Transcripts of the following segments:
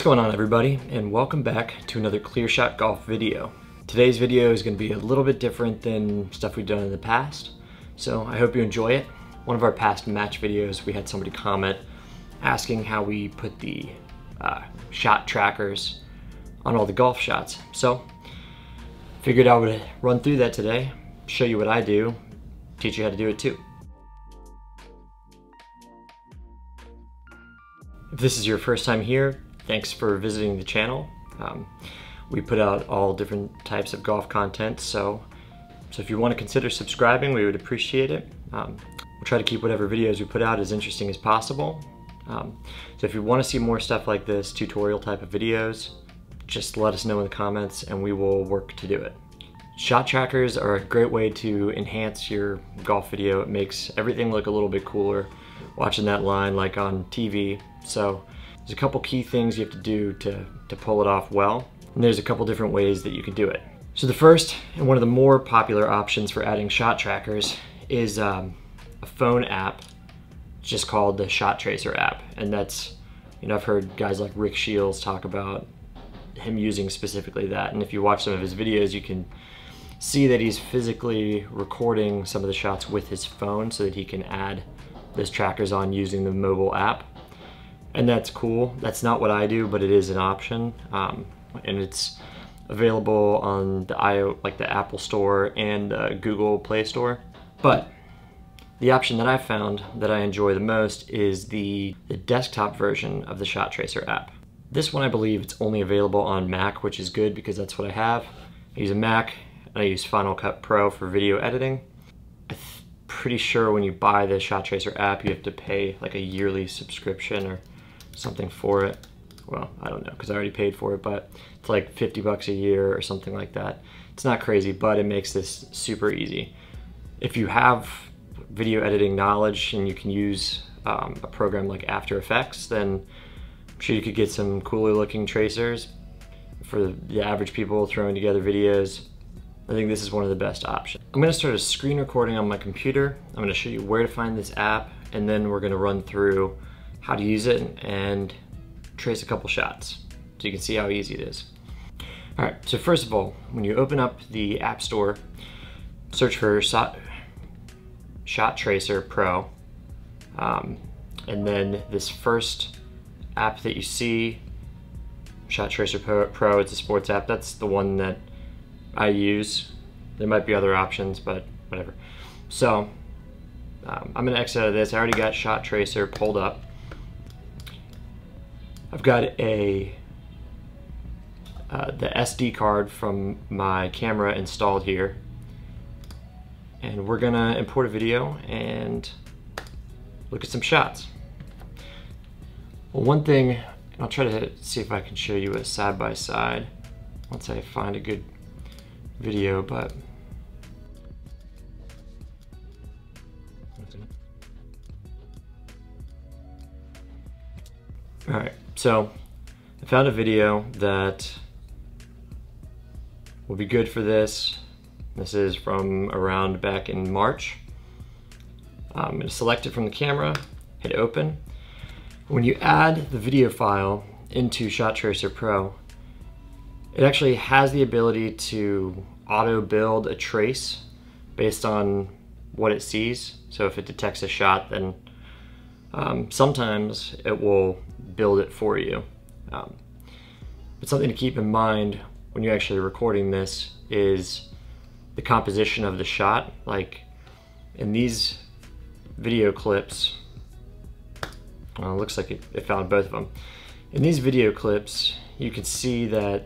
What's going on everybody and welcome back to another Clear Shot Golf video. Today's video is going to be a little bit different than stuff we've done in the past, so I hope you enjoy it. One of our past match videos we had somebody comment asking how we put the uh, shot trackers on all the golf shots. So figured I would run through that today, show you what I do, teach you how to do it too. If this is your first time here, thanks for visiting the channel. Um, we put out all different types of golf content, so, so if you want to consider subscribing, we would appreciate it. Um, we'll try to keep whatever videos we put out as interesting as possible. Um, so if you want to see more stuff like this, tutorial type of videos, just let us know in the comments and we will work to do it. Shot trackers are a great way to enhance your golf video. It makes everything look a little bit cooler watching that line like on TV. So there's a couple key things you have to do to, to pull it off well. And there's a couple different ways that you can do it. So the first and one of the more popular options for adding shot trackers is um, a phone app just called the Shot Tracer app. And that's, you know, I've heard guys like Rick Shiels talk about him using specifically that. And if you watch some of his videos, you can see that he's physically recording some of the shots with his phone so that he can add those trackers on using the mobile app and that's cool. That's not what I do, but it is an option, um, and it's available on the IO, like the Apple Store and uh, Google Play Store. But the option that I found that I enjoy the most is the, the desktop version of the Shot Tracer app. This one I believe it's only available on Mac, which is good because that's what I have. I use a Mac and I use Final Cut Pro for video editing. I'm pretty sure when you buy the Shot Tracer app, you have to pay like a yearly subscription or something for it. Well, I don't know because I already paid for it, but it's like 50 bucks a year or something like that. It's not crazy, but it makes this super easy. If you have video editing knowledge and you can use um, a program like After Effects, then I'm sure you could get some cooler looking tracers for the average people throwing together videos. I think this is one of the best options. I'm gonna start a screen recording on my computer. I'm gonna show you where to find this app, and then we're gonna run through how to use it and trace a couple shots so you can see how easy it is. All right, so first of all, when you open up the App Store, search for Shot, Shot Tracer Pro, um, and then this first app that you see, Shot Tracer Pro, it's a sports app. That's the one that I use. There might be other options, but whatever. So um, I'm gonna exit out of this. I already got Shot Tracer pulled up. I've got a uh, the SD card from my camera installed here and we're gonna import a video and look at some shots. Well, one thing, I'll try to see if I can show you a side-by-side -side once I find a good video, but All right, so I found a video that will be good for this. This is from around back in March. I'm gonna select it from the camera, hit open. When you add the video file into Shot Tracer Pro, it actually has the ability to auto build a trace based on what it sees. So if it detects a shot, then um, sometimes it will build it for you. Um, but something to keep in mind when you're actually recording this is the composition of the shot. Like in these video clips, well, looks like it, it found both of them. In these video clips, you can see that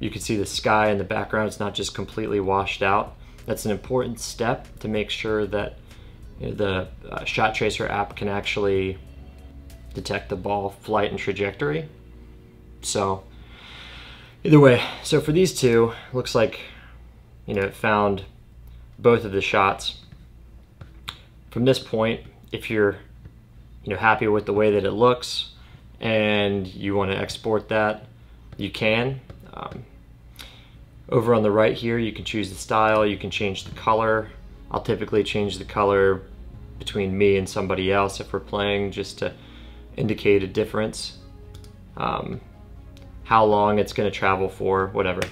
you can see the sky in the background. It's not just completely washed out. That's an important step to make sure that the uh, Shot Tracer app can actually detect the ball flight and trajectory. So either way, so for these two, looks like, you know, it found both of the shots. From this point, if you're, you know, happy with the way that it looks and you want to export that, you can. Um, over on the right here, you can choose the style, you can change the color. I'll typically change the color between me and somebody else if we're playing just to indicate a difference. um, how long it's gonna travel for, whatever.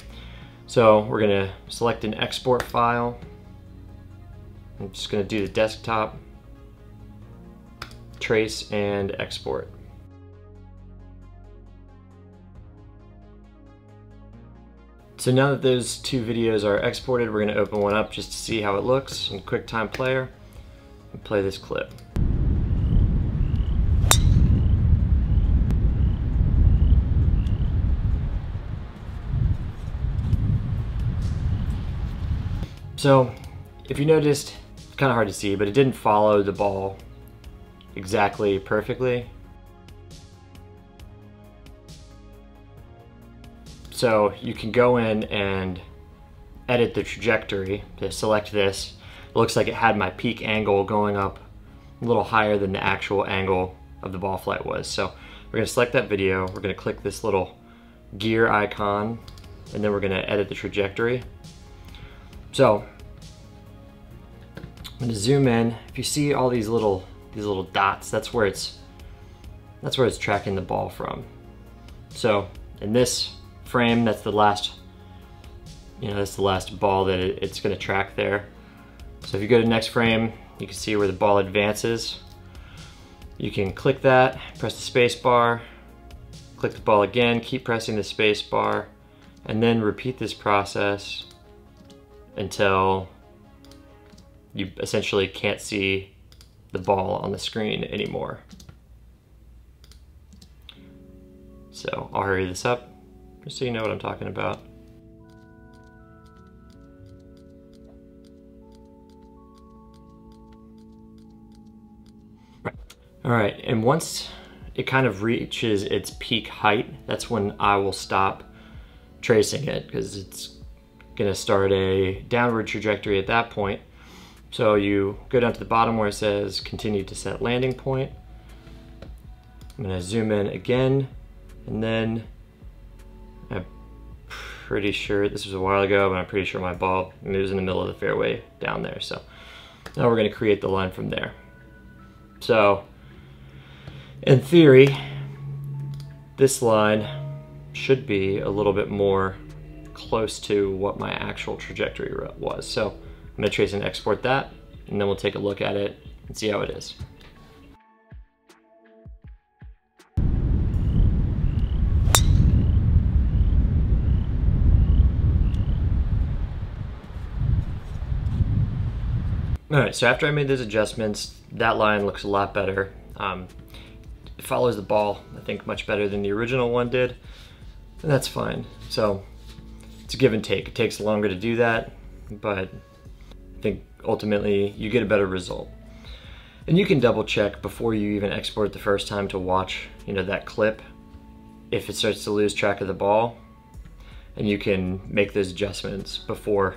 So we're gonna select an export file. I'm just gonna do the desktop, trace and export. So now that those two videos are exported, we're gonna open one up just to see how it looks in QuickTime Player play this clip. So if you noticed, it's kind of hard to see, but it didn't follow the ball exactly perfectly. So you can go in and edit the trajectory to select this. Looks like it had my peak angle going up a little higher than the actual angle of the ball flight was. So we're gonna select that video, we're gonna click this little gear icon, and then we're gonna edit the trajectory. So I'm gonna zoom in. If you see all these little these little dots, that's where it's that's where it's tracking the ball from. So in this frame, that's the last you know that's the last ball that it, it's gonna track there. So if you go to next frame, you can see where the ball advances. You can click that, press the space bar, click the ball again, keep pressing the space bar, and then repeat this process until you essentially can't see the ball on the screen anymore. So I'll hurry this up just so you know what I'm talking about. All right, and once it kind of reaches its peak height, that's when I will stop tracing it because it's gonna start a downward trajectory at that point. So you go down to the bottom where it says continue to set landing point. I'm gonna zoom in again, and then I'm pretty sure, this was a while ago, but I'm pretty sure my ball moves in the middle of the fairway down there. So now we're gonna create the line from there. So in theory, this line should be a little bit more close to what my actual trajectory was. So I'm gonna trace and export that, and then we'll take a look at it and see how it is. All right, so after I made those adjustments, that line looks a lot better. Um, it follows the ball, I think, much better than the original one did, and that's fine. So it's a give and take. It takes longer to do that, but I think ultimately you get a better result. And you can double check before you even export the first time to watch, you know, that clip if it starts to lose track of the ball and you can make those adjustments before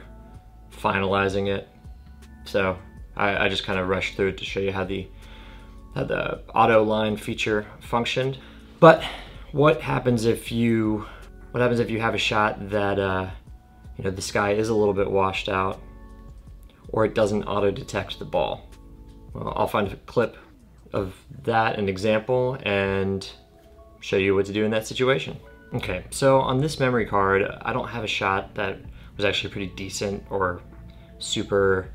finalizing it. So I, I just kind of rushed through it to show you how the the auto line feature functioned. But what happens if you what happens if you have a shot that, uh, you know, the sky is a little bit washed out or it doesn't auto-detect the ball? Well, I'll find a clip of that, an example, and show you what to do in that situation. Okay, so on this memory card, I don't have a shot that was actually pretty decent or super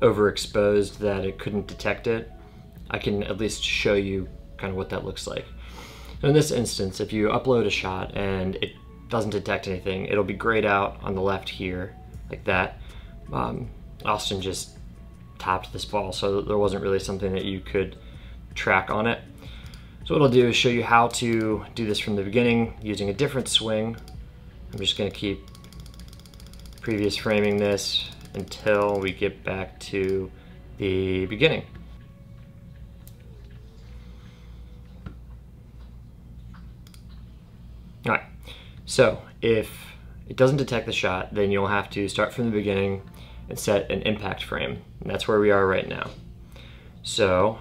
overexposed that it couldn't detect it. I can at least show you kind of what that looks like in this instance, if you upload a shot and it doesn't detect anything, it'll be grayed out on the left here, like that. Um, Austin just topped this ball, so there wasn't really something that you could track on it. So what I'll do is show you how to do this from the beginning using a different swing. I'm just gonna keep previous framing this until we get back to the beginning. All right, so if it doesn't detect the shot, then you'll have to start from the beginning and set an impact frame. And that's where we are right now. So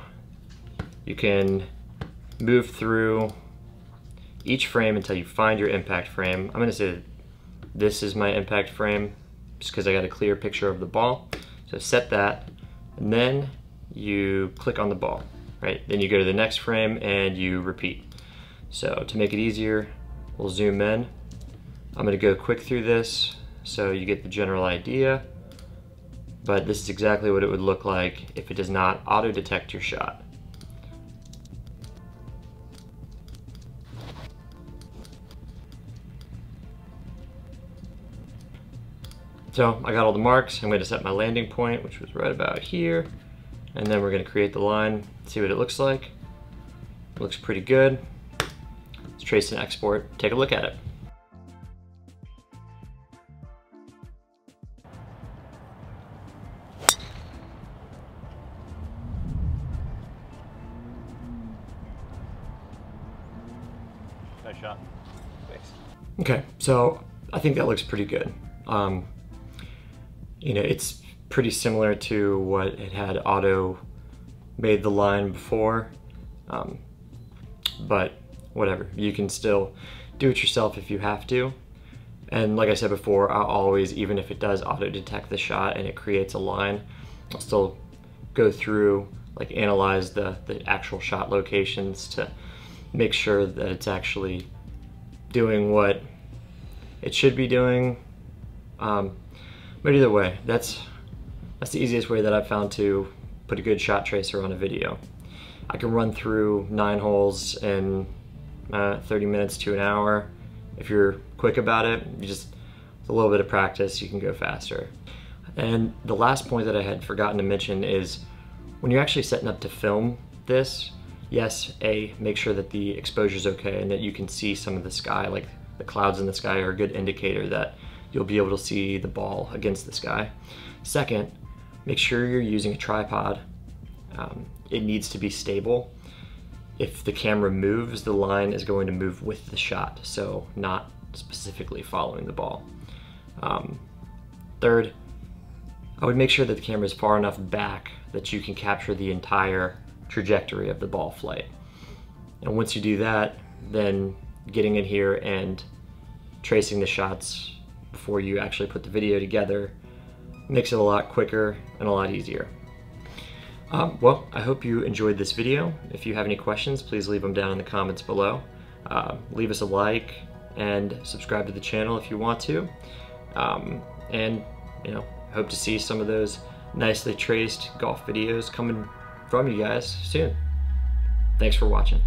you can move through each frame until you find your impact frame. I'm gonna say this is my impact frame just because I got a clear picture of the ball. So set that, and then you click on the ball, right? Then you go to the next frame and you repeat. So to make it easier, we'll zoom in. I'm gonna go quick through this so you get the general idea, but this is exactly what it would look like if it does not auto-detect your shot. So I got all the marks. I'm going to set my landing point, which was right about here. And then we're going to create the line, see what it looks like. It looks pretty good. Let's trace and export, take a look at it. Nice shot. Thanks. Okay, so I think that looks pretty good. Um, you know, it's pretty similar to what it had auto made the line before. Um, but whatever, you can still do it yourself if you have to. And like I said before, I'll always, even if it does auto detect the shot and it creates a line, I'll still go through, like analyze the, the actual shot locations to make sure that it's actually doing what it should be doing. Um, but either way, that's that's the easiest way that I've found to put a good shot tracer on a video. I can run through nine holes in uh, 30 minutes to an hour. If you're quick about it, you just a little bit of practice, you can go faster. And the last point that I had forgotten to mention is when you're actually setting up to film this, yes, A, make sure that the exposure is okay and that you can see some of the sky, like the clouds in the sky are a good indicator that you'll be able to see the ball against the sky. Second, make sure you're using a tripod. Um, it needs to be stable. If the camera moves, the line is going to move with the shot, so not specifically following the ball. Um, third, I would make sure that the camera is far enough back that you can capture the entire trajectory of the ball flight. And once you do that, then getting in here and tracing the shots before you actually put the video together makes it a lot quicker and a lot easier. Um, well, I hope you enjoyed this video. If you have any questions, please leave them down in the comments below. Uh, leave us a like and subscribe to the channel if you want to. Um, and, you know, hope to see some of those nicely traced golf videos coming from you guys soon. Thanks for watching.